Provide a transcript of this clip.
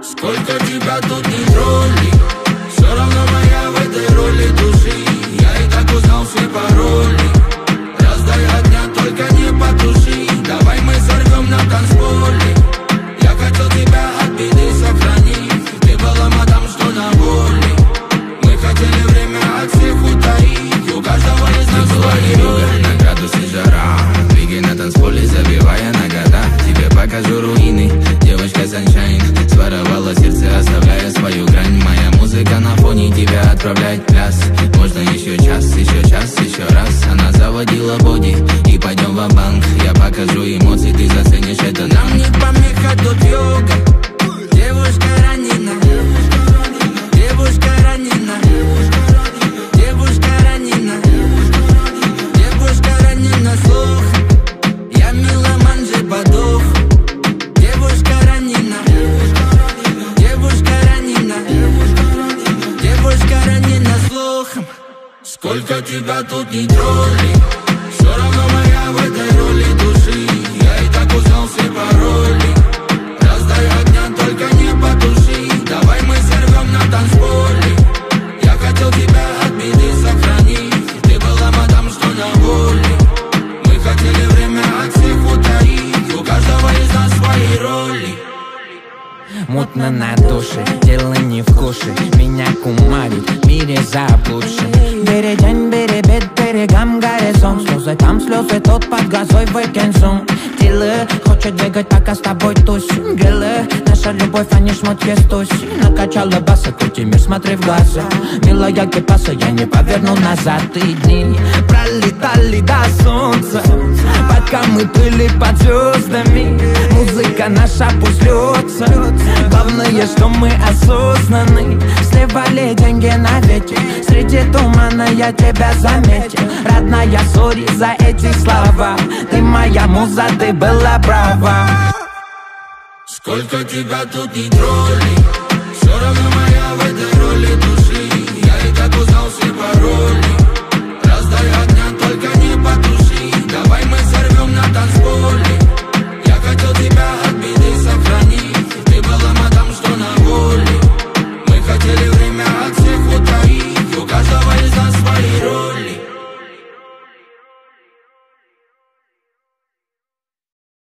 Ascolta il dibatto di в пляс. Можно еще час, еще час, еще раз. Она заводила боди и пойдем Сколько тебя тут не тролли Все Мутно на душе, дело не в куше Меня кумарит, в мире заблудший Бери бед, берегам горизонт Слезы там, слезы тут под газой выкинь зум Тело хочет двигать, пока с тобой тусим Гелы, наша любовь, а не шмотки стуси Накачала баса, крути мир, смотри в глаза. Милая кипаса, я не поверну назад. И дни пролетали до солнца. Пока мы были под звездами Музыка наша пусть льется Главное, что мы осознаны. Сливали деньги на ветер Среди тумана я тебя заметил. Родная, сори за эти слова. Ты моя муза, ты была права. Сколько тебя тут не тролли